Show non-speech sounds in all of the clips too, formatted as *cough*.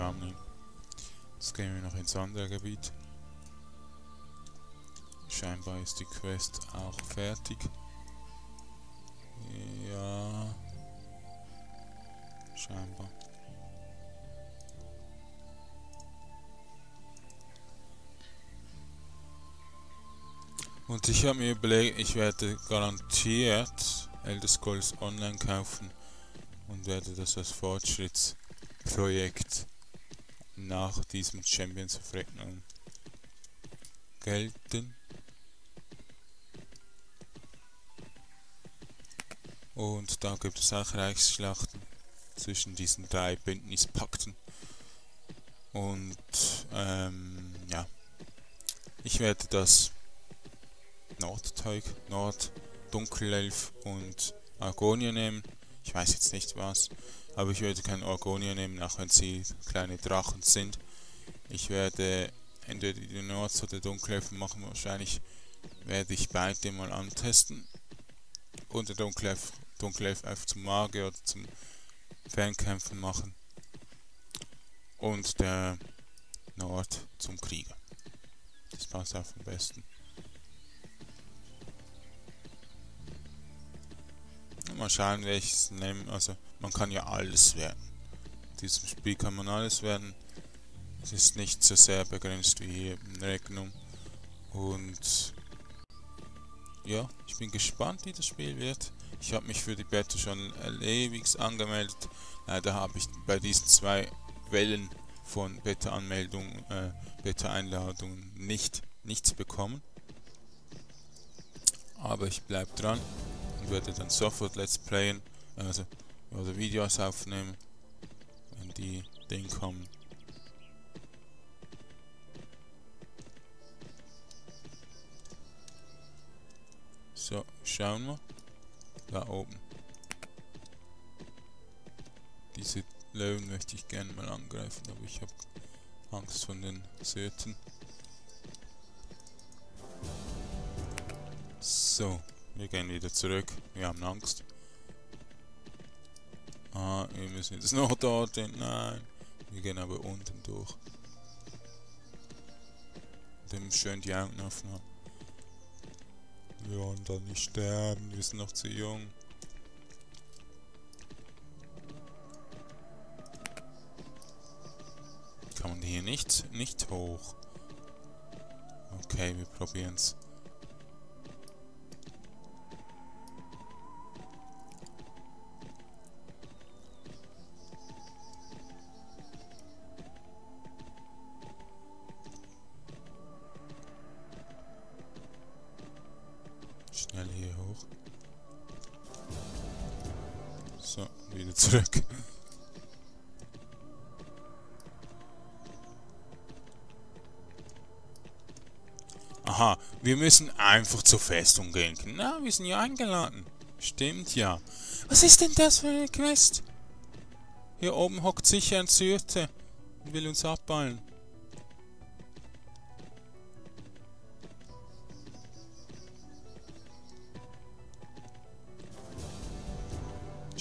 ihn. Jetzt gehen wir noch ins andere Gebiet. Scheinbar ist die Quest auch fertig. Ja. Scheinbar. Und ich habe mir überlegt, ich werde garantiert Elder Scrolls Online kaufen und werde das als Fortschrittsprojekt nach diesem Champions of Regnum gelten. Und da gibt es auch Reichsschlachten zwischen diesen drei Bündnispakten. Und ähm, ja, ich werde das Nordteug, Nord, Dunkelelf und Argonia nehmen. Ich weiß jetzt nicht was, aber ich werde keinen Argonia nehmen, auch wenn sie kleine Drachen sind. Ich werde entweder die Nords oder Dunkelelfen machen, wahrscheinlich werde ich beide mal antesten. Und der Dunkelelf Dunkelelf einfach zum Magier oder zum Fernkämpfen machen. Und der Nord zum Krieger. Das passt auf am besten. Mal schauen, welches nehmen. Also, man kann ja alles werden. In diesem Spiel kann man alles werden. Es ist nicht so sehr begrenzt wie hier im Regnum. Und ja, ich bin gespannt, wie das Spiel wird. Ich habe mich für die Beta schon ewig angemeldet. Leider habe ich bei diesen zwei Wellen von Beta-Anmeldungen, äh, Beta-Einladungen nicht nichts bekommen. Aber ich bleibe dran und werde dann sofort Let's Playen, also oder Videos aufnehmen, wenn die Dinge kommen. So, schauen wir. Da oben. Diese Löwen möchte ich gerne mal angreifen, aber ich habe Angst von den Söten. So, wir gehen wieder zurück. Wir haben Angst. Ah, wir müssen jetzt noch dorthin. Nein. Wir gehen aber unten durch. Dem schön die Augen offen. Wir wollen da nicht sterben, wir sind noch zu jung. Kann man hier nicht, nicht hoch? Okay, wir probieren's. Schnell hier hoch. So, wieder zurück. Aha, wir müssen einfach zur Festung gehen. Na, wir sind ja eingeladen. Stimmt ja. Was ist denn das für eine Quest? Hier oben hockt sicher ein Syrte und will uns abballen.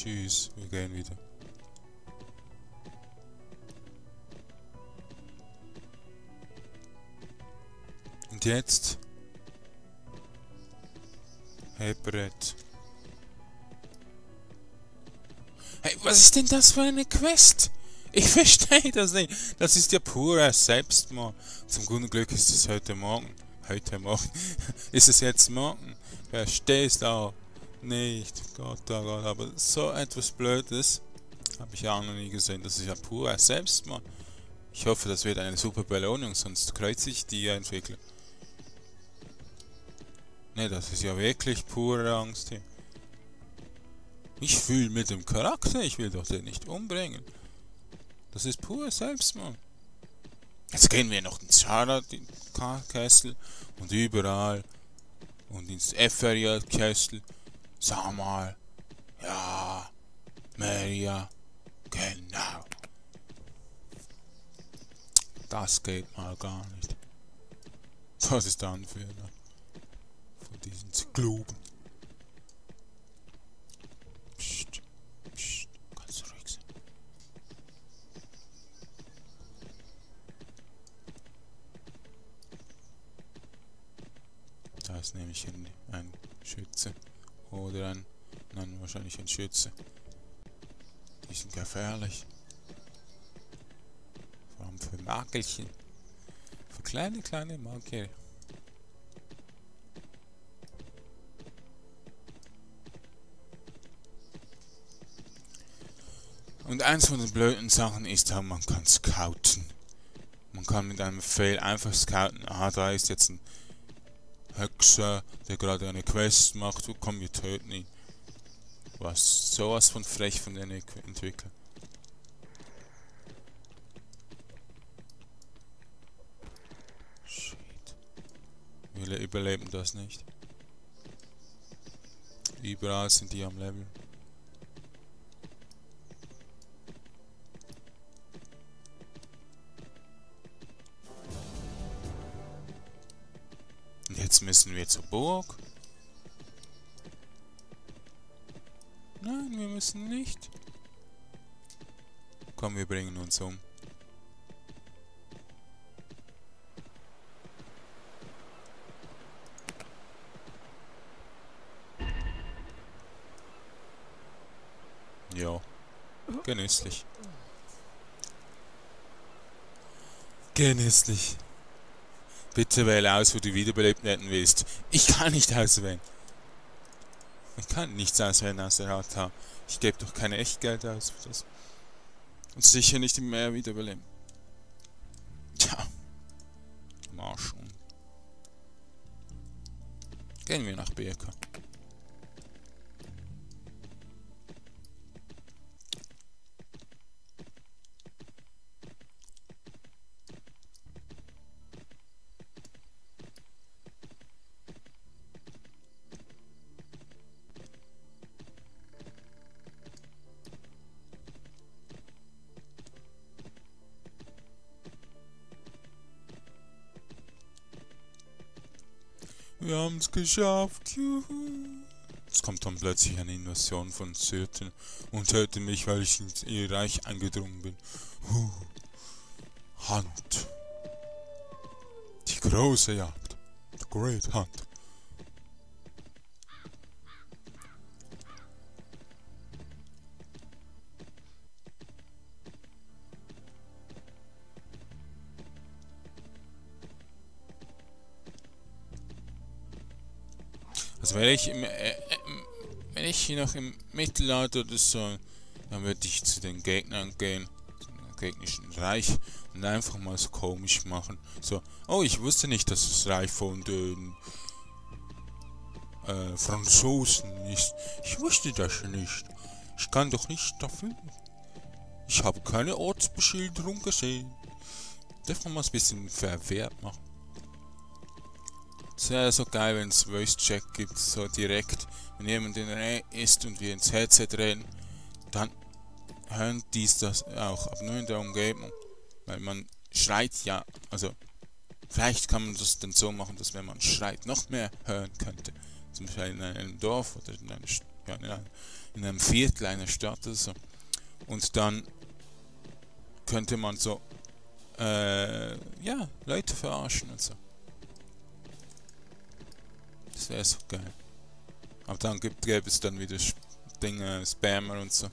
Tschüss, wir gehen wieder. Und jetzt? Hey Brett. Hey, was ist denn das für eine Quest? Ich *laughs* verstehe das nicht. Das ist ja purer Selbstmord. Zum guten Glück ist es heute Morgen. Heute Morgen. *laughs* ist es jetzt morgen? Verstehst auch nicht. Gott, oh Gott, aber so etwas Blödes habe ich auch noch nie gesehen. Das ist ja purer Selbstmord. Ich hoffe, das wird eine super Belohnung, sonst kreuze ich die Entwickler. Ne, das ist ja wirklich pure Angst hier. Ich fühle mit dem Charakter, ich will doch den nicht umbringen. Das ist pure Selbstmord. Jetzt gehen wir noch ins Schara-Kessel und überall und ins Epheriel-Kessel. Sag mal. Ja. Media. Genau. Das geht mal gar nicht. Was ist da ein Fehler? Ne? Von diesen Klugen. Psst. Psst. Kannst du ruhig sein. Da ist nämlich ein Schütze. Oder ein, nein, wahrscheinlich ein Schütze. Die sind gefährlich. Vor allem für Magelchen. Für kleine, kleine Magier. Und eins von den blöden Sachen ist man kann scouten. Man kann mit einem Fail einfach scouten, aha, da ist jetzt ein Hexer, der gerade eine Quest macht, komm, wir töten ihn. Was sowas von frech von den Entwicklern. Shit. Wir überleben das nicht. Überall sind die am Level. Jetzt müssen wir zur Burg. Nein, wir müssen nicht. Komm, wir bringen uns um. Ja. Genüsslich. Genüsslich. Bitte wähle aus, wo du wiederbelebt werden willst. Ich kann nicht auswählen. Ich kann nichts auswählen aus der HT. Ich gebe doch kein Echtgeld aus für das. Und sicher nicht im Meer wiederbeleben. Tja. Marsch. Gehen wir nach Birka. Wir haben es geschafft. Juhu. Es kommt dann plötzlich eine Invasion von Syrten und tötet mich, weil ich in ihr Reich eingedrungen bin. Huh. Hand. Die große Jagd. The Great Hunt. Also wenn ich im, äh, äh, wenn ich hier noch im Mittelalter oder so, dann würde ich zu den Gegnern gehen, zum gegnerischen Reich und einfach mal so komisch machen. So, oh, ich wusste nicht, dass das Reich von den äh, Franzosen ist. Ich wusste das nicht. Ich kann doch nicht dafür. Ich habe keine Ortsbeschilderung gesehen. Darf man mal ein bisschen verwehrt machen. Es wäre so geil, wenn es Voice Check gibt, so direkt, wenn jemand in der Nähe ist und wir ins Headset reden, dann hören dies das auch, aber nur in der Umgebung. Weil man schreit ja, also vielleicht kann man das dann so machen, dass wenn man schreit, noch mehr hören könnte. Zum Beispiel in einem Dorf oder in, einer, ja, in, einem, in einem Viertel einer Stadt oder so. Und dann könnte man so, äh, ja, Leute verarschen und so. Das wäre so geil. Aber dann gibt, gäbe es dann wieder Dinge, Spammer und so.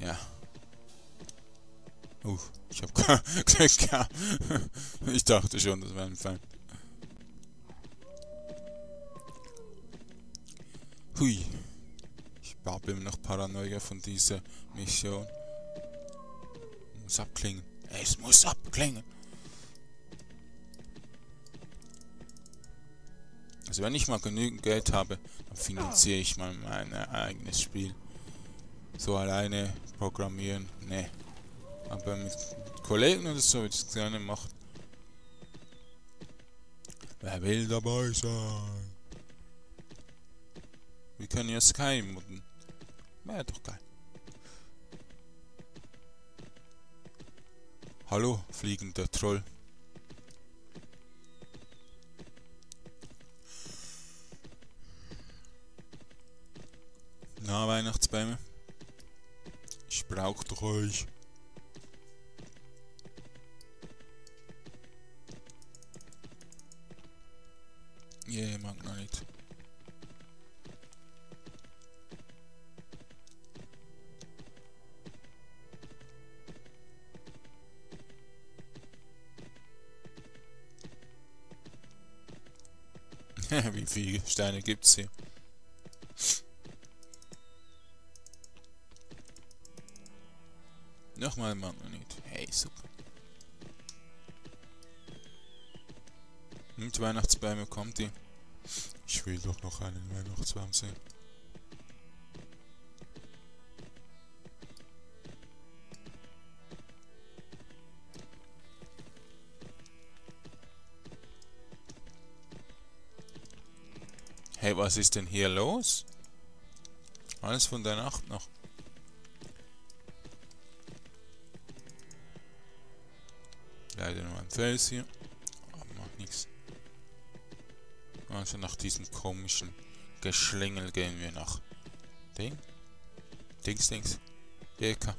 Ja. Uh, ich hab *laughs* Glück gehabt. ich dachte schon, das wäre ein Feind. Hui. Ich habe immer noch Paranoia von dieser Mission. Muss abklingen. Es muss abklingen. Also wenn ich mal genügend Geld habe, dann finanziere ich mal mein eigenes Spiel. So alleine programmieren, ne. Aber mit Kollegen oder so würde ich es gerne machen. Wer will dabei sein? Wir können ja Sky modden. Wäre doch geil. Hallo, fliegender Troll. Na, Weihnachtsbäume. Ich brauch doch euch. Yeah, mag noch nicht. Wie viele Steine gibt's hier? Nochmal Magnonit. Hey, super. Und Weihnachtsbäume kommt die. Ich will doch noch einen Weihnachtsbaum sehen. Hey, was ist denn hier los? Alles von der Nacht noch. Leider nur ein Fels hier. Aber macht nichts. Also nach diesem komischen Geschlingel gehen wir nach Ding. Dings, Dings. Eka.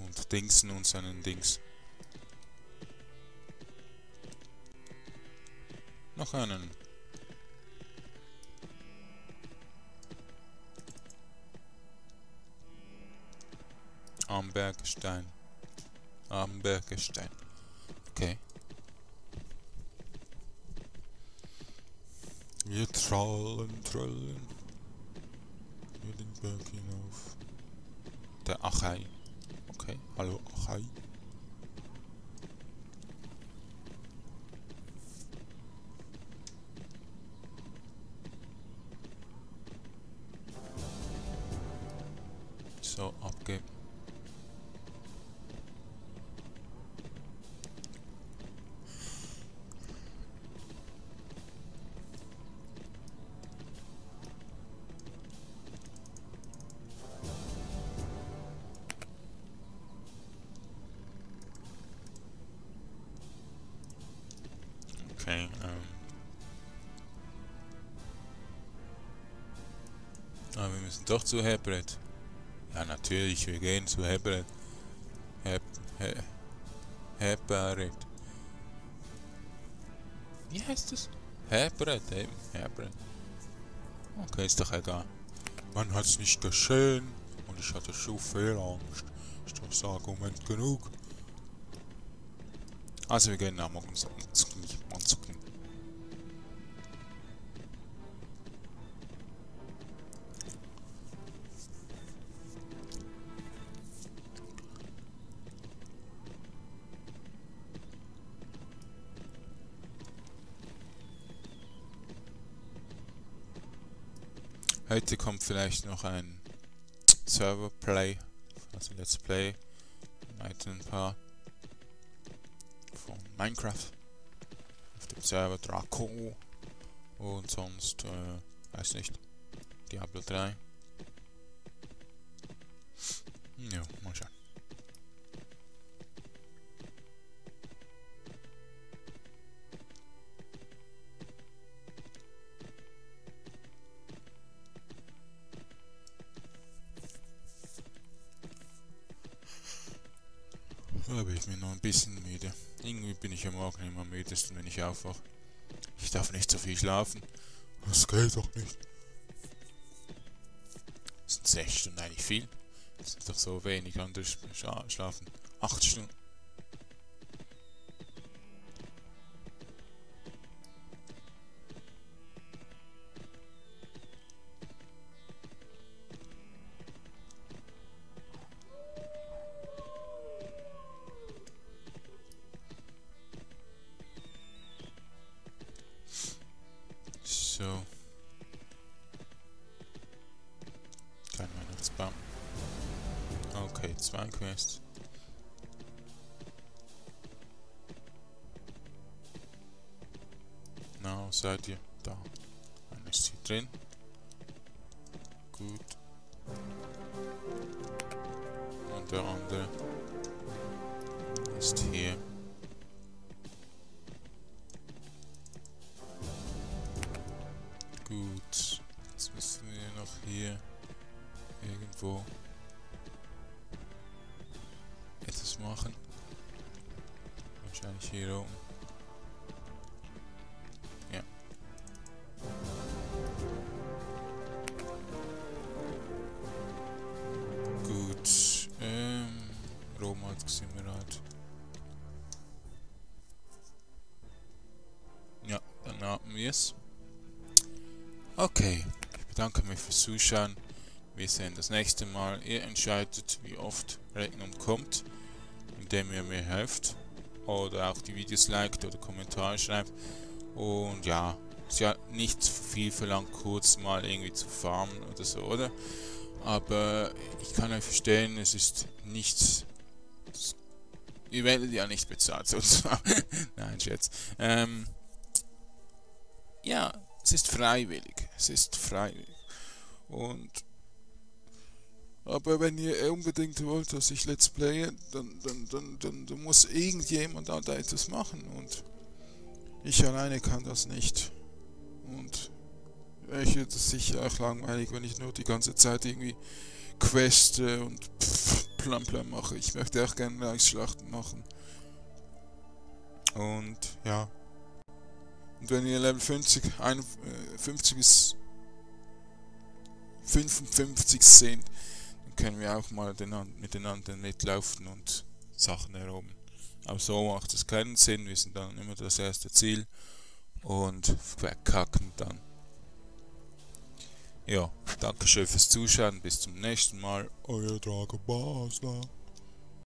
Und Dingsen und seinen Dings. Noch einen. Am Bergstein. Am Bergstein. Okay. Wir trollen, trollen. Wir den Berg hinauf. Der Achai. Okay, hallo Achai. Okay, ähm. Ah, wir müssen doch zu Hebret. Ja, natürlich, wir gehen zu Hebret. Heb, he, Hebret. Wie heißt es? Hebret, eben, Hebret. Okay, ist doch egal. Man hat es nicht geschehen und ich hatte so viel Angst. Ist das Argument genug? Also wir gehen nach morgens anzucken. Heute kommt vielleicht noch ein Server Play, also Let's Play, ein paar von Minecraft Server Draco und sonst, äh, weiß nicht, Diablo 3. Da bin ich mir noch ein bisschen müde. Irgendwie bin ich am Morgen immer am müdesten, wenn ich aufwache. Ich darf nicht so viel schlafen. Das geht doch nicht. Das sind 6 Stunden eigentlich viel. Das ist doch so wenig, andere schla schlafen 8 Stunden. Zwei Quests. Na, seid ihr? Da. Einer ist hier drin. Gut. Und der andere ist hier. Gut. Jetzt müssen wir noch hier irgendwo hier oben. Ja. Gut. Ähm, Rom hat wir halt. Ja, dann haben wir mir's. Okay, ich bedanke mich fürs Zuschauen. Wir sehen das nächste Mal. Ihr entscheidet, wie oft Regnum kommt, indem ihr mir helft. Oder auch die Videos liked oder Kommentare schreibt. Und ja, ist ja nicht viel verlangt, kurz mal irgendwie zu farmen oder so, oder? Aber ich kann euch verstehen, es ist nichts. Ihr werdet ja nicht bezahlt, *laughs* sozusagen. Nein, Scherz. Ähm, ja, es ist freiwillig. Es ist freiwillig. Und aber wenn ihr unbedingt wollt, dass ich Let's Playe, dann, dann, dann, dann, dann muss irgendjemand da etwas machen und ich alleine kann das nicht. Und ich würde es sicher auch langweilig, wenn ich nur die ganze Zeit irgendwie queste und plan mache. Ich möchte auch gerne Reichsschlachten machen. Und ja. Und wenn ihr Level 50, 51 bis 55 sind, können wir auch mal miteinander mitlaufen und Sachen erobern. Aber so macht es keinen Sinn, wir sind dann immer das erste Ziel und verkacken dann. Ja, danke schön fürs Zuschauen, bis zum nächsten Mal, euer Dragon Basler.